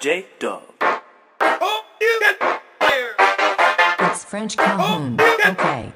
J Dub. Oh, you get fired. It's French Calhoun. Oh, okay.